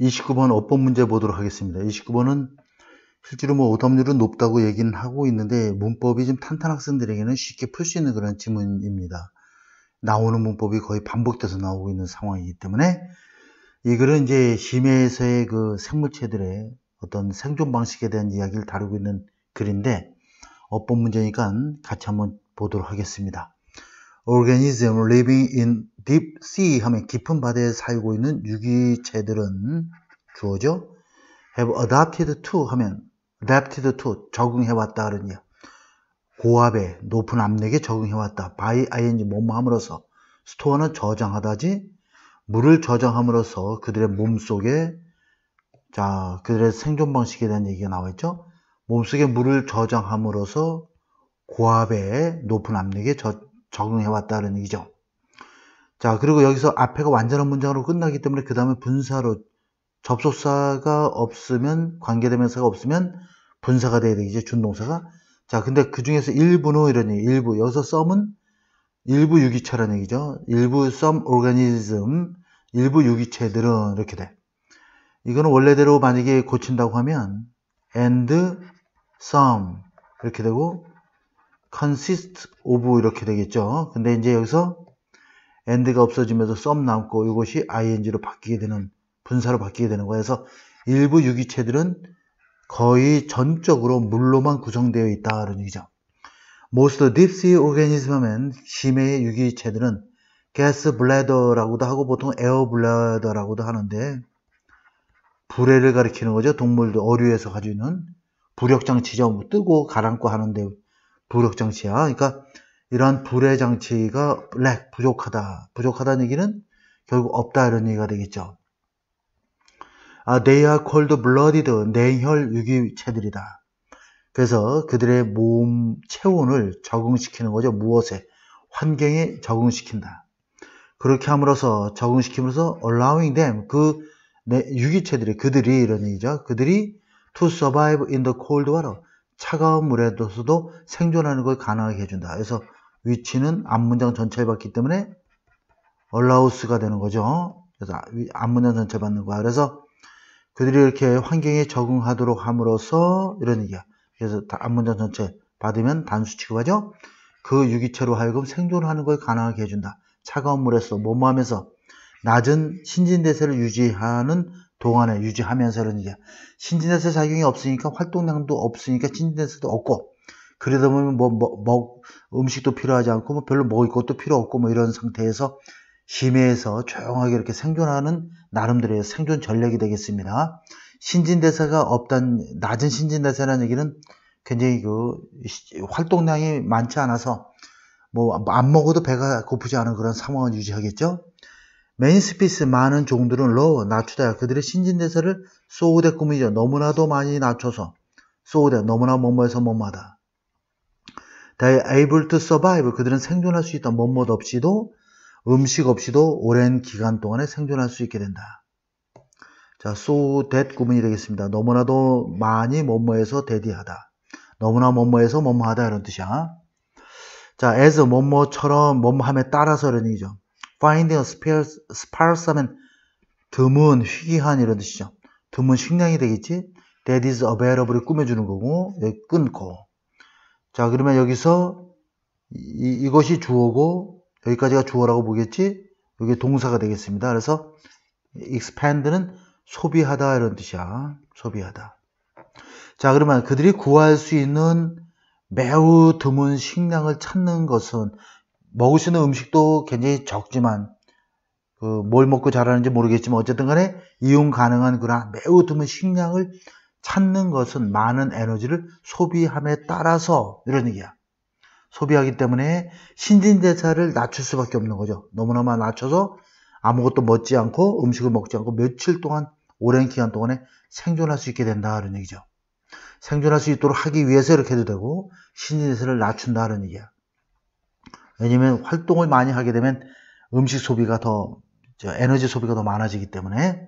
29번 어법 문제 보도록 하겠습니다. 29번은 실제로 뭐 오답률은 높다고 얘기는 하고 있는데 문법이 좀 탄탄 학생들에게는 쉽게 풀 수 있는 그런 지문입니다. 나오는 문법이 거의 반복돼서 나오고 있는 상황이기 때문에 이 글은 이제 심해에서의 그 생물체들의 어떤 생존 방식에 대한 이야기를 다루고 있는 글인데 어법 문제니까 같이 한번 보도록 하겠습니다. organism living in deep sea 하면 깊은 바다에 살고 있는 유기체들은 주어죠. have adapted to 하면 adapted to 적응해왔다 그러냐. 고압에 높은 압력에 적응해왔다. by ing 뭐뭐 함으로써 스토어는 저장하다지 물을 저장함으로써 그들의 몸속에 자 그들의 생존 방식에 대한 얘기가 나와 있죠. 몸속에 물을 저장함으로써 고압에 높은 압력에 저, 적응해왔다는 얘기죠. 자, 그리고 여기서 앞에가 완전한 문장으로 끝나기 때문에 그 다음에 분사로 접속사가 없으면 관계대명사가 없으면 분사가 돼야 되겠죠. 준동사가. 자, 근데 그 중에서 일부는 이런 얘기, 일부. 여기서 썸은 일부 유기체라는 얘기죠. 일부 some organism, 일부 유기체들은 이렇게 돼. 이거는 원래대로 만약에 고친다고 하면 and some 이렇게 되고 consist of 이렇게 되겠죠. 근데 이제 여기서 and가 없어지면서 some 남고 이것이 ing로 바뀌게 되는 분사로 바뀌게 되는. 그래서 일부 유기체들은 거의 전적으로 물로만 구성되어 있다 는 얘기죠. Most deep sea organism 하면 심해의 유기체들은 gas bladder라고도 하고 보통 air bladder라고도 하는데 불해를 가리키는 거죠. 동물들 어류에서 가지고 있는 부력장치죠. 뭐 뜨고 가라앉고 하는데 부력장치야. 그러니까 이러한 불의 장치가 lack, 부족하다. 부족하다는 얘기는 결국 없다 이런 얘기가 되겠죠. 아, they are cold blooded, 냉혈 유기체들이다. 그래서 그들의 몸 체온을 적응시키는 거죠. 무엇에? 환경에 적응시킨다. 그렇게 함으로써 적응시킴으로써 allowing them 그 유기체들이 그들이 이런 얘기죠. 그들이 to survive in the cold water 차가운 물에서도 생존하는 걸 가능하게 해준다. 그래서 위치는 앞문장 전체에 받기 때문에 allows,가 되는 거죠. 그래서 앞문장 전체 받는 거야. 그래서 그들이 이렇게 환경에 적응하도록 함으로써 이런 얘기야. 그래서 앞문장 전체 받으면 단수 취급하죠. 그 유기체로 하여금 생존하는 걸 가능하게 해준다. 차가운 물에서 몸하면서 낮은 신진대사를 유지하는 동안에 유지하면서 이런 얘기야. 신진대사 작용이 없으니까 활동량도 없으니까 신진대사도 없고 그러다 보면 뭐, 뭐, 뭐 음식도 필요하지 않고 뭐 별로 먹을 것도 필요 없고 뭐 이런 상태에서 심해에서 조용하게 이렇게 생존하는 나름대로의 생존 전략이 되겠습니다. 신진대사가 없단 낮은 신진대사라는 얘기는 굉장히 그 활동량이 많지 않아서 뭐 안 먹어도 배가 고프지 않은 그런 상황을 유지하겠죠. Many species 많은 종들은 lower 낮추다 그들의 신진대사를 so that 구문이죠. 너무나도 많이 낮춰서 so that 너무나 뭐뭐해서 뭐뭐하다. They able to survive 그들은 생존할 수 있다. 뭐뭐 없이도 음식 없이도 오랜 기간 동안에 생존할 수 있게 된다. 자, so that 구문이 되겠습니다. 너무나도 많이 뭐뭐해서 that이하다. 너무나 뭐뭐해서 뭐뭐하다 이런 뜻이야. 자, as 뭐뭐처럼 뭐뭐함에 따라서 이런 얘기죠. finding sparse, sparse 하면 드문, 희귀한 이런 뜻이죠. 드문 식량이 되겠지. that is available을 꾸며주는 거고 끊고 자 그러면 여기서 이, 이것이 주어고 여기까지가 주어라고 보겠지. 여기 동사가 되겠습니다. 그래서 expand는 소비하다 이런 뜻이야. 소비하다. 자 그러면 그들이 구할 수 있는 매우 드문 식량을 찾는 것은 먹을 수 있는 음식도 굉장히 적지만 그 뭘 먹고 자라는지 모르겠지만 어쨌든 간에 이용 가능한 그런 매우 드문 식량을 찾는 것은 많은 에너지를 소비함에 따라서 이런 얘기야. 소비하기 때문에 신진대사를 낮출 수밖에 없는 거죠. 너무너무 낮춰서 아무것도 먹지 않고 음식을 먹지 않고 며칠 동안 오랜 기간 동안에 생존할 수 있게 된다 는 얘기죠. 생존할 수 있도록 하기 위해서 이렇게 해도 되고 신진대사를 낮춘다는 얘기야. 왜냐면 활동을 많이 하게 되면 음식 소비가 더 에너지 소비가 더 많아지기 때문에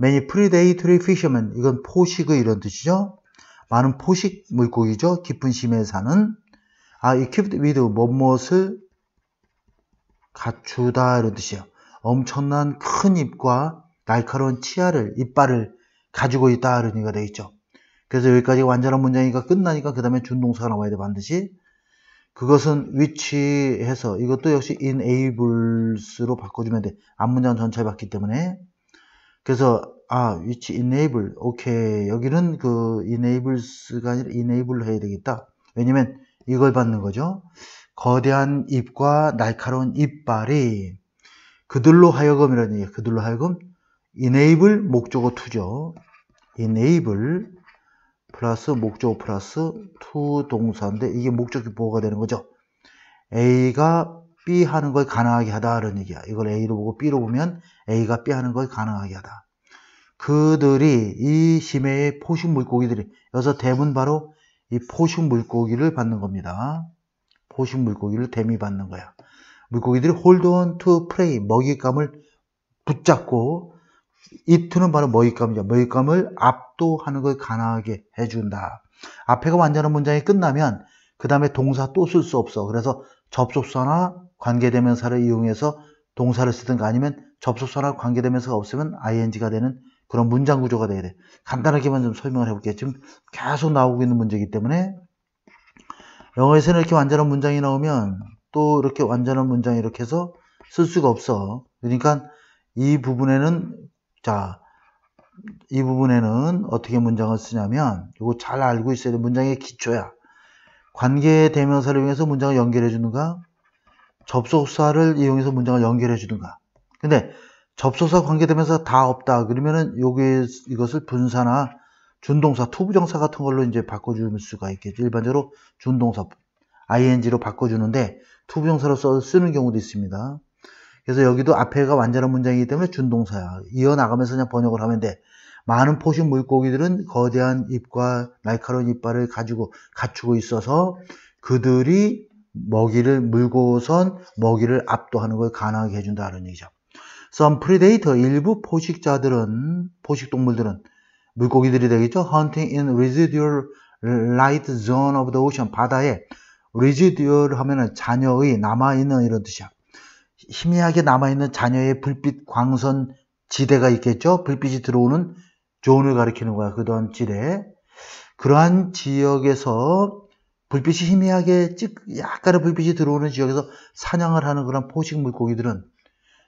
many predatory fishermen 이건 포식의 이런 뜻이죠. 많은 포식 물고기죠. 깊은 심해에 사는 아, equipped with 뭐뭇을 갖추다 이런 뜻이에요. 엄청난 큰 입과 날카로운 치아를, 이빨을 가지고 있다. 이런 얘기가 되겠죠. 그래서 여기까지 완전한 문장이니까 끝나니까 그 다음에 준동사가 나와야 돼, 반드시. 그것은 위치해서 이것도 역시 enables로 바꿔주면 돼. 앞문장 전체를 봤기 때문에. 그래서 아 위치 enable 오케이 여기는 그 enables가 아니라 enable 해야 되겠다. 왜냐면 이걸 받는 거죠. 거대한 입과 날카로운 이빨이 그들로 하여금이라는 얘기예요. 그들로 하여금 enable 목적어 투죠. enable 플러스 목적어 플러스 to 동사인데 이게 목적이 보호가 되는 거죠. A가 B 하는 걸 가능하게 하다 이런 얘기야. 이걸 A로 보고 B로 보면 A가 B 하는 걸 가능하게 하다. 그들이 이 심해의 포식 물고기들이 여기서 대문 바로 이 포식 물고기를 받는 겁니다. 포식 물고기를 대미 받는 거야. 물고기들이 hold on to prey 먹잇감을 붙잡고 이트는 바로 먹잇감이죠. 먹잇감을 압도하는 걸 가능하게 해준다. 앞에가 완전한 문장이 끝나면 그 다음에 동사 또 쓸 수 없어. 그래서 접속사나 관계대명사를 이용해서 동사를 쓰든가 아니면 접속사나 관계대명사가 없으면 ing가 되는 그런 문장 구조가 돼야 돼. 간단하게만 좀 설명을 해볼게요. 지금 계속 나오고 있는 문제이기 때문에 영어에서는 이렇게 완전한 문장이 나오면 또 이렇게 완전한 문장 이렇게 해서 쓸 수가 없어. 그러니까 이 부분에는 자, 이 부분에는 어떻게 문장을 쓰냐면 이거 잘 알고 있어야 돼. 문장의 기초야. 관계 대명사를 이용해서 문장을 연결해 주는가? 접속사를 이용해서 문장을 연결해 주는가? 근데 접속사 관계대명사 다 없다. 그러면은 요게 이것을 분사나 준동사, 투부정사 같은 걸로 이제 바꿔줄 수가 있겠죠. 일반적으로 준동사, ing로 바꿔주는데 투부정사로 써 쓰는 경우도 있습니다. 그래서 여기도 앞에가 완전한 문장이기 때문에 준동사야. 이어나가면서 그냥 번역을 하면 돼. 많은 포식 물고기들은 거대한 입과 날카로운 이빨을 가지고 갖추고 있어서 그들이 먹이를 물고선 먹이를 압도하는 걸 가능하게 해준다는 얘기죠. Some predator 일부 포식자들은 포식동물들은 물고기들이 되겠죠. Hunting in residual light zone of the ocean 바다에 residual 하면은 잔여의 남아있는 이런 뜻이야. 희미하게 남아있는 잔여의 불빛 광선 지대가 있겠죠. 불빛이 들어오는 존을 가리키는 거야. 그동안 지대. 그러한 지역에서 불빛이 희미하게 찍, 약간의 불빛이 들어오는 지역에서 사냥을 하는 그런 포식 물고기들은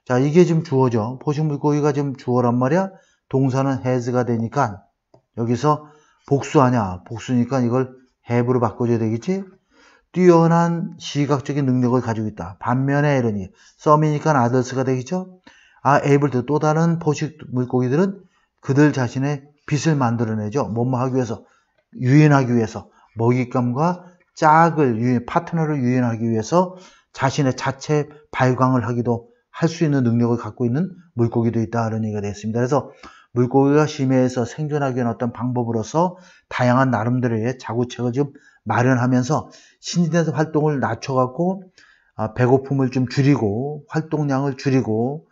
자, 이게 지금 주어죠. 포식 물고기가 지금 주어란 말이야. 동사는 has가 되니까 여기서 복수하냐. 복수니까 이걸 have로 바꿔줘야 되겠지. 뛰어난 시각적인 능력을 가지고 있다. 반면에 이러니 썸이니까 others가 되겠죠. 아, to 또 다른 포식 물고기들은 그들 자신의 빛을 만들어내죠. 뭐뭐 하기 위해서 유인하기 위해서 먹잇감과 짝을 유인, 파트너를 유인하기 위해서 자신의 자체 발광을 하기도 할 수 있는 능력을 갖고 있는 물고기도 있다 이런 얘기가 되었습니다. 그래서 물고기가 심해에서 생존하기 위한 어떤 방법으로서 다양한 나름대로의 자구책을 좀 마련하면서 신진대사 활동을 낮춰갖고 아, 배고픔을 좀 줄이고 활동량을 줄이고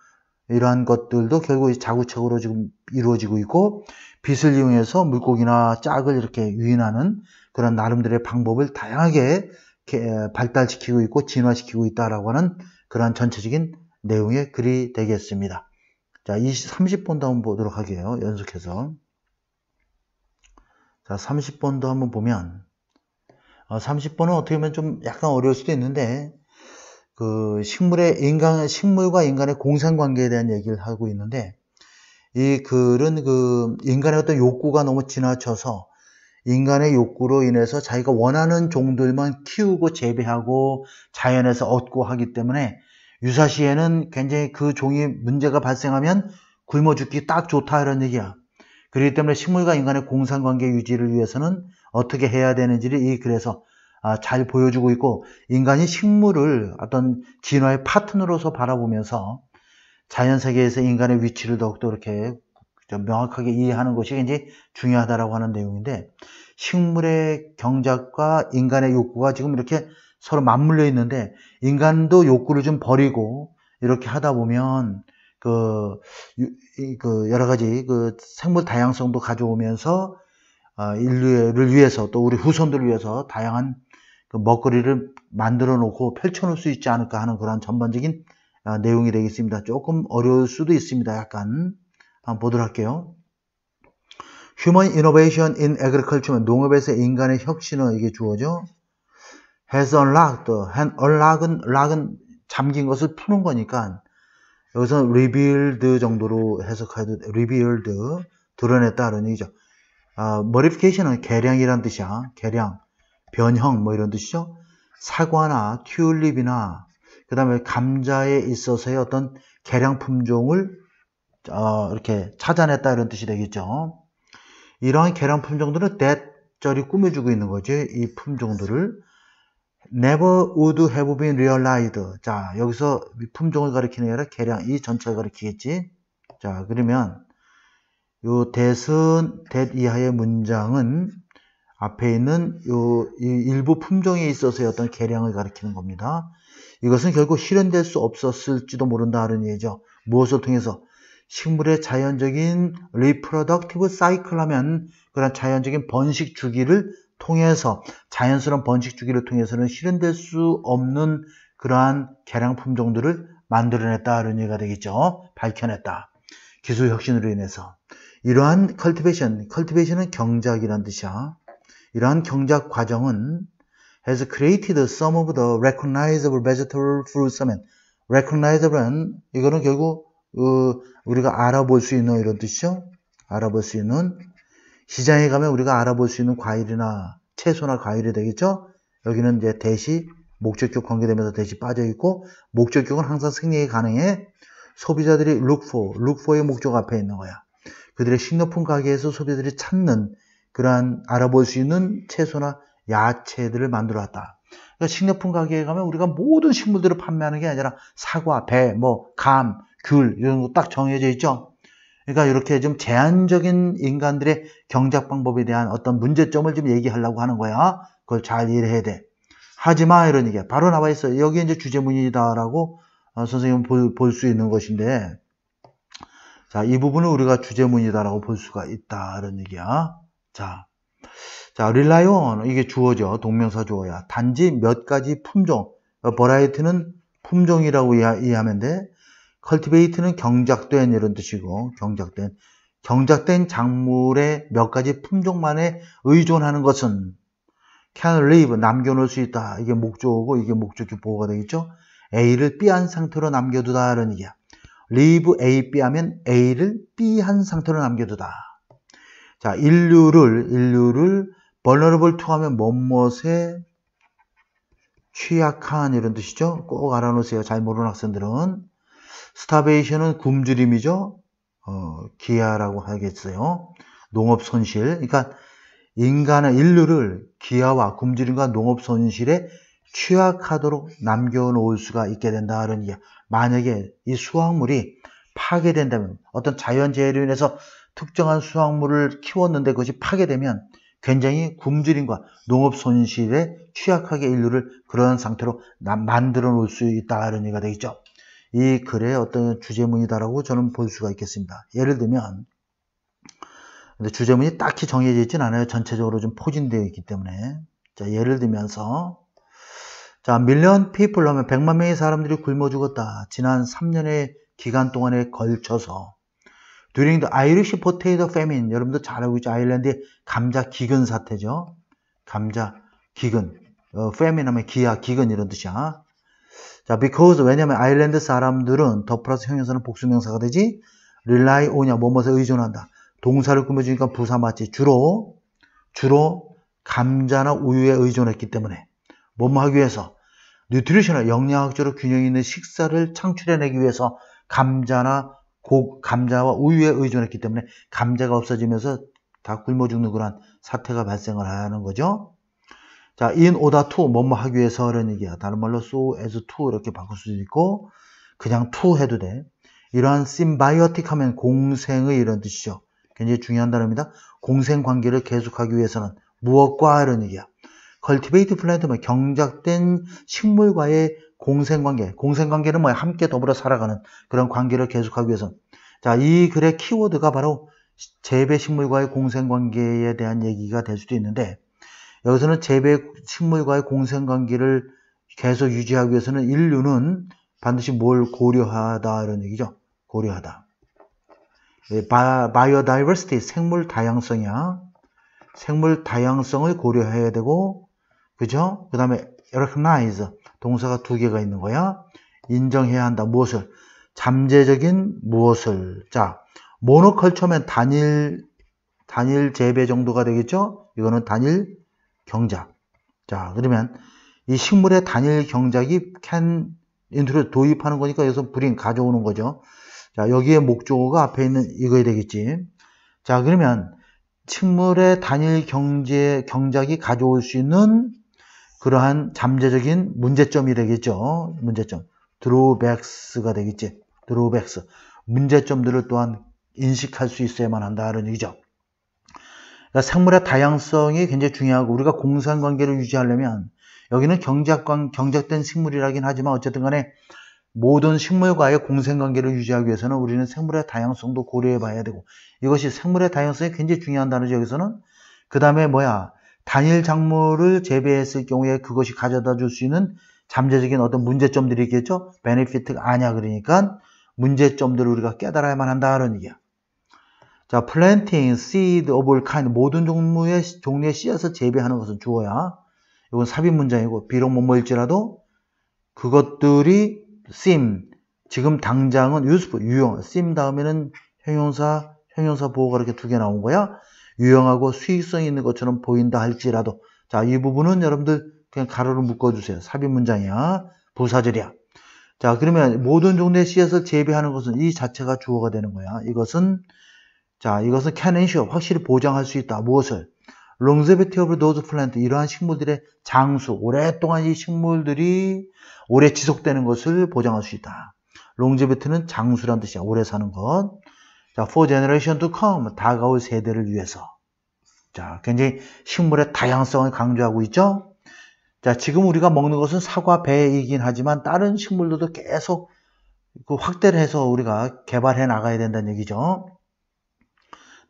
이러한 것들도 결국 자구책으로 지금 이루어지고 있고 빛을 이용해서 물고기나 짝을 이렇게 유인하는 그런 나름대로의 방법을 다양하게 발달시키고 있고 진화시키고 있다라고 하는 그러한 전체적인 내용의 글이 되겠습니다. 자, 20, 30번도 한번 보도록 하게요. 연속해서. 자, 30번도 한번 보면, 어, 30번은 어떻게 보면 좀 약간 어려울 수도 있는데, 그 식물의 인간, 식물과 인간의 공생관계에 대한 얘기를 하고 있는데, 이 글은 그 인간의 어떤 욕구가 너무 지나쳐서 인간의 욕구로 인해서 자기가 원하는 종들만 키우고 재배하고 자연에서 얻고 하기 때문에 유사시에는 굉장히 그 종이 문제가 발생하면 굶어 죽기 딱 좋다 이런 얘기야. 그렇기 때문에 식물과 인간의 공상관계 유지를 위해서는 어떻게 해야 되는지를 이 글에서 아, 잘 보여주고 있고 인간이 식물을 어떤 진화의 파트너로서 바라보면서 자연 세계에서 인간의 위치를 더욱더 이렇게 명확하게 이해하는 것이 굉장히 중요하다라고 하는 내용인데 식물의 경작과 인간의 욕구가 지금 이렇게 서로 맞물려 있는데 인간도 욕구를 좀 버리고 이렇게 하다 보면 그, 그 여러 가지 그 생물 다양성도 가져오면서 어, 인류를 위해서 또 우리 후손들을 위해서 다양한 그 먹거리를 만들어 놓고 펼쳐 놓을 수 있지 않을까 하는 그런 전반적인 어, 내용이 되겠습니다. 조금 어려울 수도 있습니다. 약간 한번 보도록 할게요. Human innovation in agriculture, 농업에서 인간의 혁신은 이게 주어 져. has unlocked, unlock은, unlock은 잠긴 것을 푸는 거니까 여기서 revealed 정도로 해석해도 revealed, 드러냈다 이런 얘기죠. 아, modification은 개량이란 뜻이야. 개량, 변형 뭐 이런 뜻이죠. 사과나 튤립이나 그 다음에 감자에 있어서의 어떤 개량 품종을 어, 이렇게 찾아냈다 이런 뜻이 되겠죠. 이러한 개량 품종들은 대절이 꾸며주고 있는 거지. 이 품종들을 never would have been realized. 자, 여기서 품종을 가리키는 게 아니라 개량, 이 전체를 가리키겠지. 자, 그러면 요 대선, 대 이하의 문장은 앞에 있는 요 일부 품종에 있어서의 어떤 개량을 가리키는 겁니다. 이것은 결국 실현될 수 없었을지도 모른다는 얘기죠. 무엇을 통해서 식물의 자연적인 reproductive cycle 하면 그런 자연적인 번식 주기를 통해서 자연스러운 번식 주기를 통해서는 실현될 수 없는 그러한 개량 품종들을 만들어냈다는 얘기가 되겠죠. 밝혀냈다. 기술 혁신으로 인해서 이러한 cultivation, cultivation은 경작이란 뜻이야. 이러한 경작 과정은 has created some of the recognizable vegetable fruits 하면 recognizable은 이거는 결국 어, 우리가 알아볼 수 있는 이런 뜻이죠. 알아볼 수 있는 시장에 가면 우리가 알아볼 수 있는 과일이나 채소나 과일이 되겠죠. 여기는 이제 that이 목적격 관계대명사 that이 빠져 있고 목적격은 항상 승리에 가능해 소비자들이 look for, look for의 목적 앞에 있는 거야. 그들의 식료품 가게에서 소비자들이 찾는 그러한 알아볼 수 있는 채소나 야채들을 만들어 왔다. 그러니까 식료품 가게에 가면 우리가 모든 식물들을 판매하는 게 아니라 사과, 배, 뭐, 감, 귤 이런 거 딱 정해져 있죠. 그러니까 이렇게 좀 제한적인 인간들의 경작 방법에 대한 어떤 문제점을 좀 얘기하려고 하는 거야. 그걸 잘 이해해야 돼. 하지 마 이런 얘기야. 바로 나와 있어. 여기 이제 주제문이다라고 어, 선생님은 볼 수 있는 것인데, 자, 이 부분을 우리가 주제문이다라고 볼 수가 있다. 이런 얘기야. 자, 자, rely on 이게 주어죠. 동명사 주어야. 단지 몇 가지 품종. 버라이트는 품종이라고 이해하면 돼. Cultivate는 경작된 이런 뜻이고 경작된 경작된 작물의 몇 가지 품종만에 의존하는 것은 can leave 남겨놓을 수 있다. 이게 목적어고 이게 목적격 보호가 되겠죠. A를 B한 상태로 남겨두다 이런 얘기야. leave A, B 하면 A를 B한 상태로 남겨두다. 자, 인류를 인류를 vulnerable to 하면 뭐뭇에 취약한 이런 뜻이죠. 꼭 알아놓으세요. 잘 모르는 학생들은 스타베이션은 굶주림이죠. 어, 기아라고 하겠어요. 농업 손실. 그러니까 인간의 인류를 기아와 굶주림과 농업 손실에 취약하도록 남겨놓을 수가 있게 된다는 얘기. 만약에 이 수확물이 파괴된다면 어떤 자연재해로 인해서 특정한 수확물을 키웠는데 그것이 파괴되면 굉장히 굶주림과 농업 손실에 취약하게 인류를 그런 상태로 만들어 놓을 수 있다는 얘기가 되겠죠. 이 글의 어떤 주제문이다라고 저는 볼 수가 있겠습니다. 예를 들면 주제문이 딱히 정해져 있진 않아요. 전체적으로 좀 포진되어 있기 때문에 자 예를 들면서 a million people 하면 100만 명의 사람들이 굶어 죽었다. 지난 3년의 기간 동안에 걸쳐서 during the Irish potato famine 여러분도 잘 알고 있죠. 아일랜드의 감자 기근 사태죠. 감자 기근 어, famine 하면 기아 기근 이런 뜻이야. 자, because 왜냐면 아일랜드 사람들은 the 플러스 형용사는 복수명사가 되지 rely on이야 뭐뭐에 의존한다. 동사를 꾸며주니까 부사 맞지. 주로 주로 감자나 우유에 의존했기 때문에 뭐뭐 하기 위해서 nutritional 영양학적으로 균형 있는 식사를 창출해내기 위해서 감자나 고, 감자와 우유에 의존했기 때문에 감자가 없어지면서 다 굶어 죽는 그런 사태가 발생을 하는 거죠. 자, in order to 뭐뭐 하기 위해서 라는 얘기야. 다른 말로 so as to 이렇게 바꿀 수도 있고 그냥 to 해도 돼. 이러한 symbiotic 하면 공생의 이런 뜻이죠. 굉장히 중요한 단어입니다. 공생 관계를 계속하기 위해서는 무엇과 이런 얘기야. cultivate plant 뭐 경작된 식물과의 공생관계. 공생관계는 뭐야? 함께 더불어 살아가는 그런 관계를 계속하기 위해서. 자, 이 글의 키워드가 바로 재배 식물과의 공생관계에 대한 얘기가 될 수도 있는데 여기서는 재배 식물과의 공생관계를 계속 유지하기 위해서는 인류는 반드시 뭘 고려하다 이런 얘기죠. 고려하다. 예, 바이오다이버시티 생물 다양성이야. 생물 다양성을 고려해야 되고 그죠? 그 다음에 recognize 동사가 두 개가 있는 거야. 인정해야 한다. 무엇을? 잠재적인 무엇을. 자, 모노컬처면 단일 단일 재배 정도가 되겠죠? 이거는 단일 경작. 자, 그러면 이 식물의 단일 경작이 can introduce 도입하는 거니까 여기서 bring 가져오는 거죠. 자, 여기에 목적어가 앞에 있는 이거야 되겠지. 자, 그러면 식물의 단일 경제 경작이 가져올 수 있는 그러한 잠재적인 문제점이 되겠죠. 문제점. drawbacks가 되겠지. drawbacks. 문제점들을 또한 인식할 수 있어야만 한다는 얘기죠. 그러니까 생물의 다양성이 굉장히 중요하고 우리가 공산 관계를 유지하려면 여기는 경작관, 경작된 식물이라긴 하지만 어쨌든 간에 모든 식물과의 공생관계를 유지하기 위해서는 우리는 생물의 다양성도 고려해 봐야 되고 이것이 생물의 다양성이 굉장히 중요한 단어죠 여기서는. 그 다음에 뭐야? 단일 작물을 재배했을 경우에 그것이 가져다 줄 수 있는 잠재적인 어떤 문제점들이 있겠죠? 베네피트가 아니야 그러니까 문제점들을 우리가 깨달아야만 한다는 얘기야 자 planting seed of all kind 모든 종류의 종류의 씨앗을 재배하는 것은 주어야. 이건 삽입 문장이고 비록 뭐뭐일지라도 그것들이 seem 지금 당장은 useful 유용. seem 다음에는 형용사 형용사 보호가 이렇게 두 개 나온 거야. 유용하고 수익성 있는 것처럼 보인다 할지라도. 자 이 부분은 여러분들 그냥 가로로 묶어 주세요. 삽입 문장이야. 부사절이야. 자 그러면 모든 종류의 씨앗을 재배하는 것은 이 자체가 주어가 되는 거야. 이것은 자 이것은 can ensure 확실히 보장할 수 있다 무엇을 longevity of those plant 이러한 식물들의 장수 오랫동안 이 식물들이 오래 지속되는 것을 보장할 수 있다. longevity는 장수란 뜻이야. 오래 사는 것. 자, for generation to come 다가올 세대를 위해서. 자, 굉장히 식물의 다양성을 강조하고 있죠. 자, 지금 우리가 먹는 것은 사과, 배이긴 하지만 다른 식물들도 계속 그 확대를 해서 우리가 개발해 나가야 된다는 얘기죠.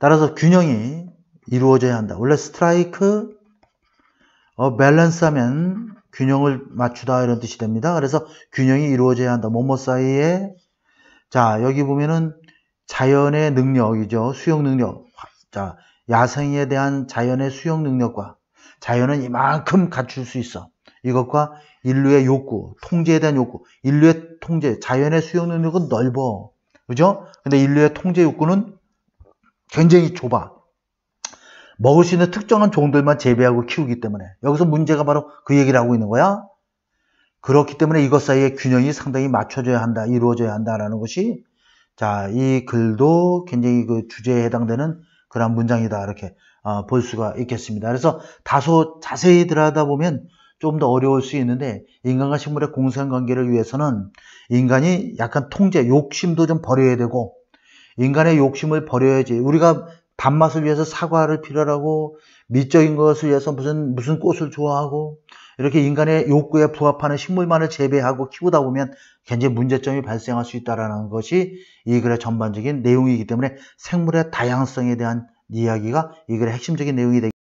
따라서 균형이 이루어져야 한다. 원래 스트라이크, 어, 밸런스 하면 균형을 맞추다 이런 뜻이 됩니다. 그래서 균형이 이루어져야 한다. 뭐뭐 사이에 자 여기 보면은 자연의 능력이죠. 수용 능력. 자 야생에 대한 자연의 수용 능력과 자연은 이만큼 갖출 수 있어. 이것과 인류의 욕구, 통제에 대한 욕구. 인류의 통제, 자연의 수용 능력은 넓어. 그죠? 근데 인류의 통제 욕구는 굉장히 좁아. 먹을 수 있는 특정한 종들만 재배하고 키우기 때문에 여기서 문제가 바로 그 얘기를 하고 있는 거야. 그렇기 때문에 이것 사이의 균형이 상당히 맞춰져야 한다, 이루어져야 한다라는 것이 자, 이 글도 굉장히 그 주제에 해당되는 그런 문장이다 이렇게 어, 볼 수가 있겠습니다. 그래서 다소 자세히 들여다보면 좀 더 어려울 수 있는데 인간과 식물의 공생관계를 위해서는 인간이 약간 통제, 욕심도 좀 버려야 되고 인간의 욕심을 버려야지. 우리가 단맛을 위해서 사과를 필요로 하고 미적인 것을 위해서 무슨 무슨 꽃을 좋아하고 이렇게 인간의 욕구에 부합하는 식물만을 재배하고 키우다 보면 굉장히 문제점이 발생할 수 있다는 것이 이 글의 전반적인 내용이기 때문에 생물의 다양성에 대한 이야기가 이 글의 핵심적인 내용이 되기